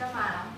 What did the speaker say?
chamar.